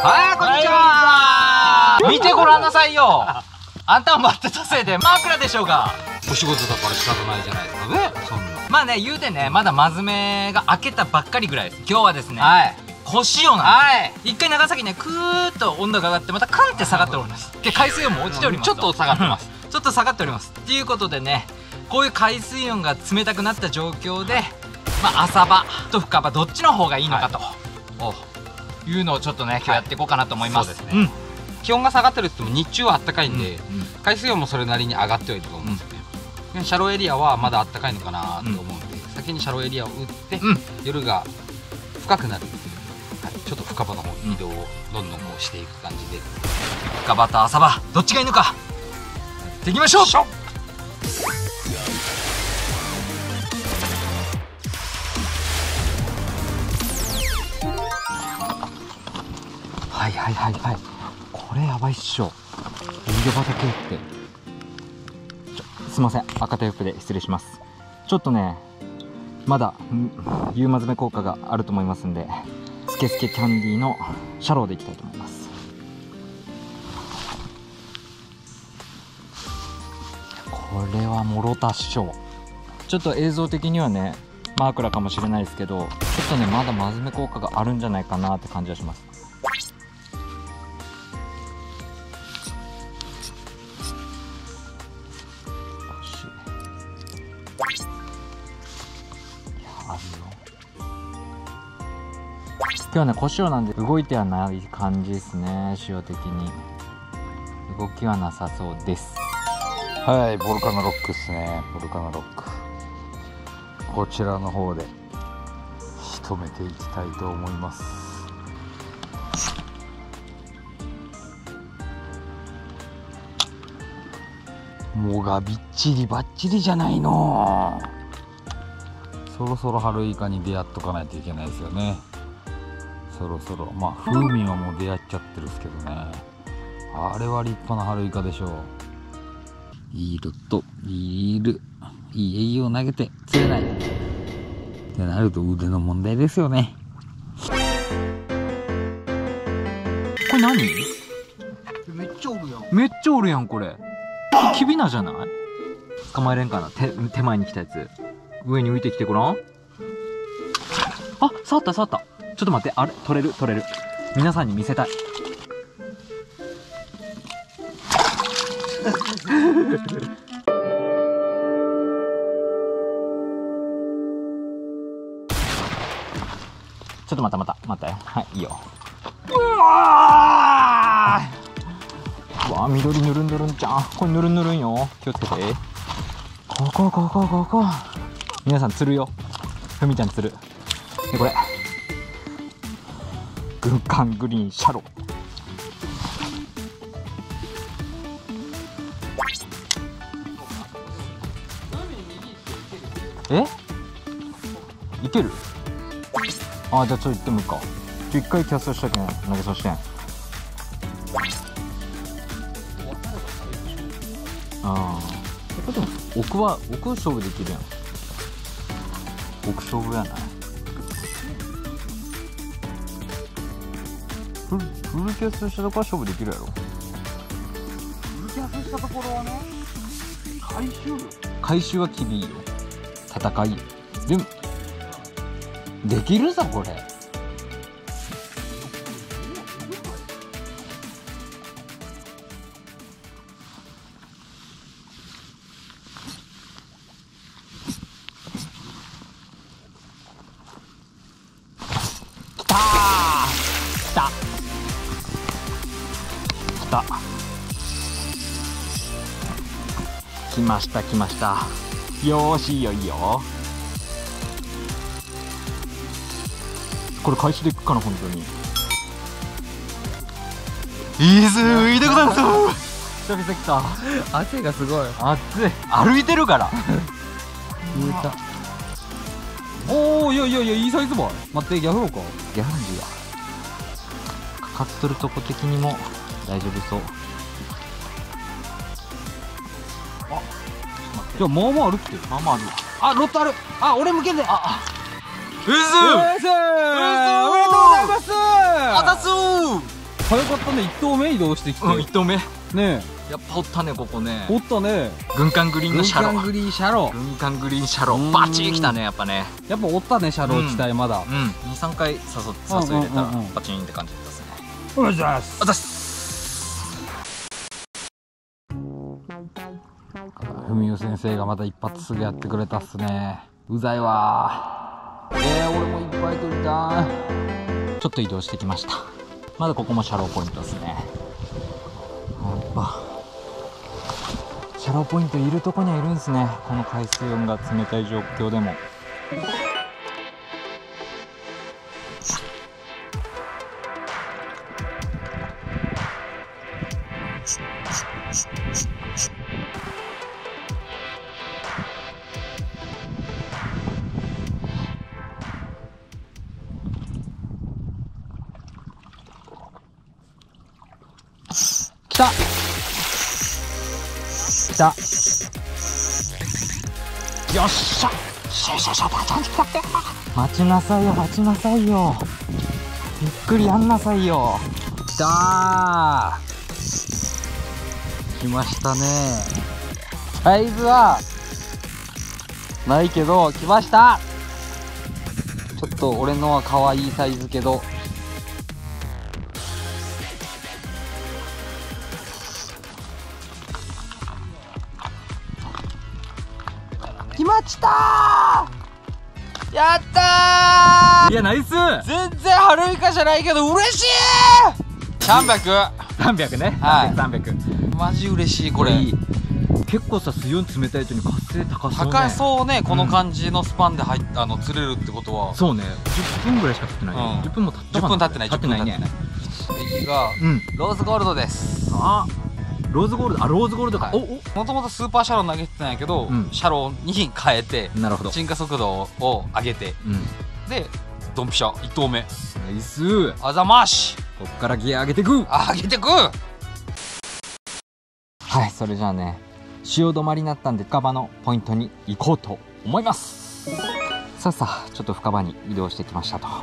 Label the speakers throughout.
Speaker 1: はいこんにちは。見てごらんなさいよ。あんたを待ってたせいで枕でしょうが。お仕事だから仕方ないじゃないですか。ね。そんな。まあね言うてねまだマズメが開けたばっかりぐらいです。今日はですね
Speaker 2: はい。
Speaker 1: 小潮なん
Speaker 2: はい。
Speaker 1: 一回長崎ねクーッと温度が上がってまたカンって下がっております。で海水温も落ちております。
Speaker 2: ちょっと下がってます。
Speaker 1: ちょっと下がっております。っていうことでねこういう海水温が冷たくなった状況で、まあ、朝場と深場どっちの方がいいのかと、おいうのをちょっとね今日やっていこうかなと思います、
Speaker 2: そうですね。気温が下がってるって言っても日中は暖かいんで、
Speaker 1: うんうん。
Speaker 2: 海水温もそれなりに上がってはいると思うんですよね、でシャローエリアはまだ暖かいのかなと思うんで、先にシャローエリアを打って、
Speaker 1: うん。
Speaker 2: 夜が深くなるっていう、はい、ちょっと深場の方に移動をどんどんこうしていく感じで、
Speaker 1: 深場と朝場どっちがいいのかやっていきましょうはいはいはいはい。これやばいっしょ。人魚畑って。ちょすいません。赤手服で失礼します。ちょっとねまだん夕まずめ効果があると思いますんでスケスケキャンディーのシャローでいきたいと思います。これはもろたっしょちょっと映像的にはねマークラかもしれないですけどちょっとねまだまずめ効果があるんじゃないかなって感じがします。あるよ今日はね小潮なんで動いてはない感じですね潮的に動きはなさそうです
Speaker 3: はい、ボルカノロックですね。ボルカノロック。こちらの方で仕留めていきたいと思います。もがびっちりばっちりじゃないの。そろそろ春イカに出会っとかないといけないですよね。そろそろ、まあ風味はもう出会っちゃってるんですけどね。あれは立派な春イカでしょう。いるといるいい栄養投げて釣れないってなると腕の問題ですよね
Speaker 1: これ何？
Speaker 4: めっちゃおるやん
Speaker 1: めっちゃおるやんこれキビナじゃない？捕まえれんかな？手手前に来たやつ。上に浮いてきてごらん。あ触った触った。ちょっと待って。あれ？取れる？取れる。皆さんに見せたい。ちょっと待った待った。待ったよ。はいいいよ。うわーうわ緑ぬるぬるんちゃんこれぬるぬるんよ気をつけてここここここ皆さん釣るよふみちゃん釣るでこれ軍艦グリーンシャロえいけるあじゃあちょっと行ってもいいか一回キャストしたけん投げさせてんああ。やっぱでも奥は奥勝負できるやん。奥勝負やない。フルフルキャストしたとこは勝負できるやろ。
Speaker 4: フルキャスしたところはね回収よ
Speaker 1: 回収は厳いよ。戦い。でもできるぞこれきた。来ました来ました。よーしいいよいいよ。これ回収でいくかな本当に。いいぜ浮いてください久々来た。
Speaker 4: 汗がすごい。
Speaker 1: 暑い。歩いてるから。
Speaker 4: 言えた。おおいやいやいやいいサイズばい待ってギャフローか。
Speaker 1: ギャランディはかかっとるとこ的にも大丈夫そう。
Speaker 4: じゃあまあまああるって
Speaker 1: まあまあある。
Speaker 4: あロットある。あ俺向けんで。あ
Speaker 1: うず
Speaker 4: う。ずおめでとうございます。
Speaker 1: あたす
Speaker 4: 早かったね。1投目移動してきて、
Speaker 1: うん1投目。
Speaker 4: ね
Speaker 1: やっぱおったねここね。
Speaker 4: おったね。
Speaker 1: 軍艦グリーン
Speaker 4: 軍
Speaker 1: のシャロ
Speaker 4: 艦グリーンシャロ
Speaker 1: 軍艦グリーンシャロ
Speaker 4: うん
Speaker 1: バチン来たねやっぱね。
Speaker 4: やっぱおったねシャロー地帯まだ。
Speaker 1: うん。23回誘誘い入れたら
Speaker 4: うんうんうんうん。
Speaker 1: バチンって感じだったですね。
Speaker 4: おはようございます。
Speaker 1: あざっす
Speaker 3: 文雄先生がまた一発すぐやってくれたっすね。うざいわ。ーえー、俺もいっぱい撮りたい。
Speaker 1: ちょっと移動してきました。まだここもシャローポイントですね。やっぱ。シャローポイントいるとこにはいるんですね。この海水温が冷たい状況でも。た。来た。よっしゃ。待ちなさいよ待ちなさいよ。ゆっくりやんなさいよ。
Speaker 3: きた。ー来ましたね。サイズはないけど来ました。ちょっと俺のは可愛いサイズけど来ましたー。やった
Speaker 1: いやナイス。
Speaker 3: ー全然春イカじゃないけど嬉しい300
Speaker 1: 300ね。
Speaker 3: はい。
Speaker 1: 300
Speaker 3: マジ嬉しいこれ。
Speaker 1: いい。結構さ水温冷たいとに活性高そうね。
Speaker 3: 高そうねこの感じのスパンで入っあの釣れるってことは。
Speaker 1: そうね。10分ぐらいしか経ってない、
Speaker 3: うん。
Speaker 1: 10分も経った
Speaker 3: 10分経ってない。
Speaker 1: 経ってないね。
Speaker 3: 次が
Speaker 1: うん。
Speaker 3: ローズゴールドです。
Speaker 1: あローズゴールドあローズゴールドか、
Speaker 3: はい。もともとスーパーシャロー投げてたんやけど、
Speaker 1: うん。
Speaker 3: シャローに変えて
Speaker 1: おなるほど。
Speaker 3: 沈下速度を上げて
Speaker 1: うん。
Speaker 3: でドンピシャ1投目。
Speaker 1: ナイス。
Speaker 3: あざます。
Speaker 1: こっからギア上げてく。
Speaker 3: 上げてく。
Speaker 1: はい。それじゃあね潮止まりになったんで深場のポイントに行こうと思います。さあさあちょっと深場に移動してきましたと。は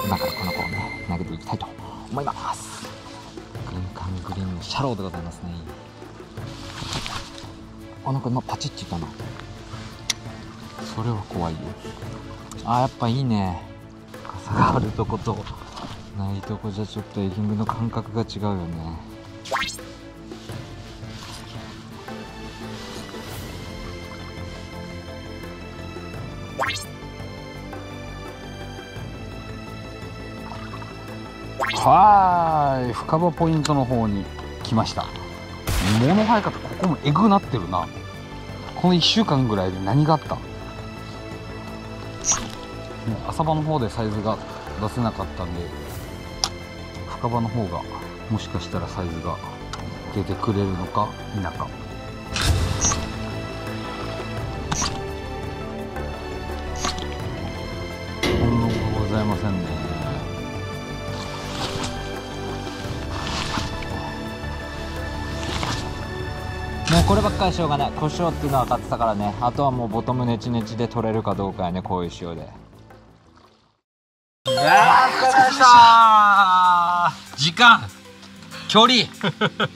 Speaker 1: い。今からこの子をね投げていきたいと思いますシャローでございますね。あなんか今パチッチいったな。それは怖いよ。あやっぱいいね。傘があるとこと。ないとこじゃちょっとエギングの感覚が違うよね。
Speaker 3: はい。深場ポイントの方に。来ました。物生え方ここもエグなってるな。この1週間ぐらいで何があった、ね、浅場の方でサイズが出せなかったんで深場の方がもしかしたらサイズが出てくれるのか否か。反応がございませんね。
Speaker 1: うこればっかりしょうがない。胡椒っていうのは分かってたからね。あとはもうボトムネチネチで取れるかどうかやね。こういう塩で。
Speaker 3: いやー、お疲れ様でした。時間。距離。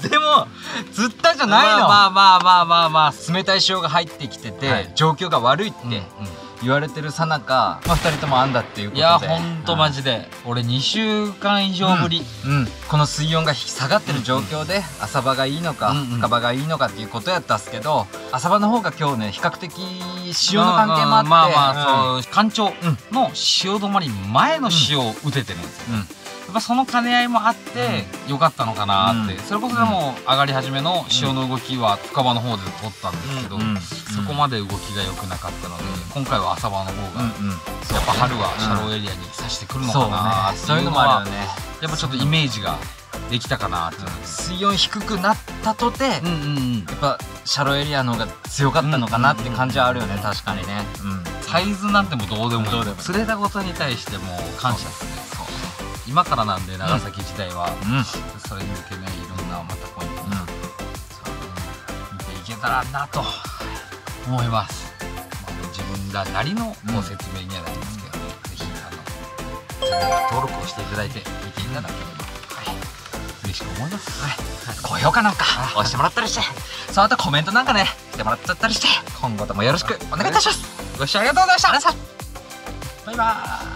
Speaker 1: でも釣ったじゃないの、
Speaker 3: まあまあまあまあまあ。
Speaker 1: 冷たい潮が入ってきてて、
Speaker 3: はい。
Speaker 1: 状況が悪いって。
Speaker 3: うんうん
Speaker 1: 言われてるさなか、まあ、2人とも編んだっていうことで。
Speaker 3: いやほんとマジで。俺2週間以上ぶり、
Speaker 1: うん、この水温が下がってる状況で浅場がいいのか
Speaker 3: うんうん。
Speaker 1: 深場がいいのかっていうことやったっすけど浅場の方が今日ね比較的潮の関係もあって
Speaker 3: まあまあ、
Speaker 1: うん
Speaker 3: そう干潮の潮止まり前の潮を打ててるんですよ、
Speaker 1: うん。
Speaker 3: やっぱその兼ね合いもあってよかったのかなって、
Speaker 1: うん。
Speaker 3: それこそでも上がり始めの潮の動きは深場の方で取ったんですけど、そこまで動きが良くなかったので、
Speaker 1: うん。
Speaker 3: 今回は浅場の方が、やっぱ春はシャローエリアにさしてくるのかなって
Speaker 1: そういう
Speaker 3: のは
Speaker 1: のもあるよね。
Speaker 3: やっぱちょっとイメージができたかなって
Speaker 1: 水温低くなったとて、やっぱシャローエリアの方が強かったのかなって感じはあるよね、確かにね、うん、
Speaker 3: サイズなんてもうどうでもいい。釣れたことに対してもう感謝ですね今からなんで長崎時代は、
Speaker 1: うん。
Speaker 3: それに向けねいろんなまたポイントに、そう見ていけたらなと。思います、まあ、自分らなりのご説明にはなりますけどね、ぜひあのチャンネル登録をしていただいて見ていただければ、はい、
Speaker 1: しく思います。はい、高評価なんか押してもらったりして。そうあとコメントなんかねしてもらっちゃったりして。今後ともよろしくお願いいたします。ご視聴ありがとうございました。バイバーイ